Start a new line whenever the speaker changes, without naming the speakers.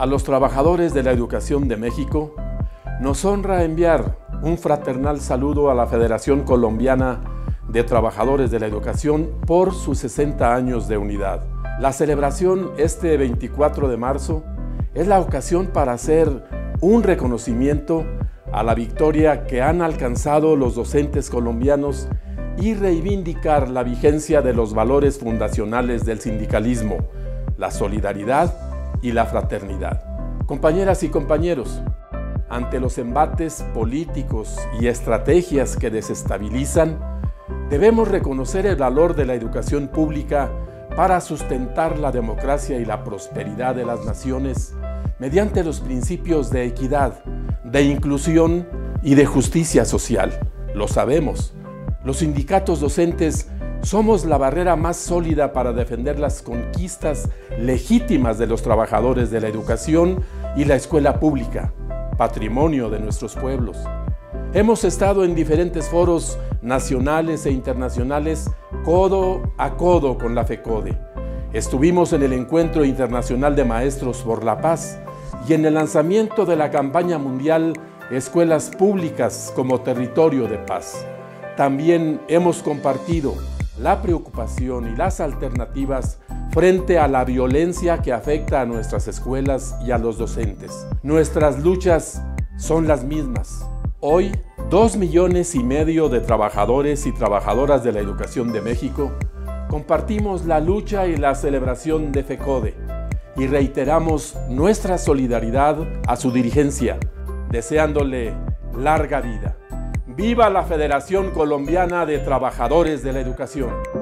A los trabajadores de la educación de México, nos honra enviar un fraternal saludo a la Federación Colombiana de Trabajadores de la Educación por sus 60 años de unidad. La celebración este 24 de marzo es la ocasión para hacer un reconocimiento a la victoria que han alcanzado los docentes colombianos y reivindicar la vigencia de los valores fundacionales del sindicalismo, la solidaridad y la fraternidad. Compañeras y compañeros, ante los embates políticos y estrategias que desestabilizan, debemos reconocer el valor de la educación pública para sustentar la democracia y la prosperidad de las naciones mediante los principios de equidad, de inclusión y de justicia social. Lo sabemos. Los sindicatos docentes somos la barrera más sólida para defender las conquistas legítimas de los trabajadores de la educación y la escuela pública, patrimonio de nuestros pueblos. Hemos estado en diferentes foros nacionales e internacionales codo a codo con la FECODE. Estuvimos en el Encuentro Internacional de Maestros por la Paz y en el lanzamiento de la campaña mundial Escuelas Públicas como Territorio de Paz. También hemos compartido la preocupación y las alternativas frente a la violencia que afecta a nuestras escuelas y a los docentes. Nuestras luchas son las mismas. Hoy, dos millones y medio de trabajadores y trabajadoras de la educación de México compartimos la lucha y la celebración de FECODE y reiteramos nuestra solidaridad a su dirigencia, deseándole larga vida. ¡Viva la Federación Colombiana de Trabajadores de la Educación!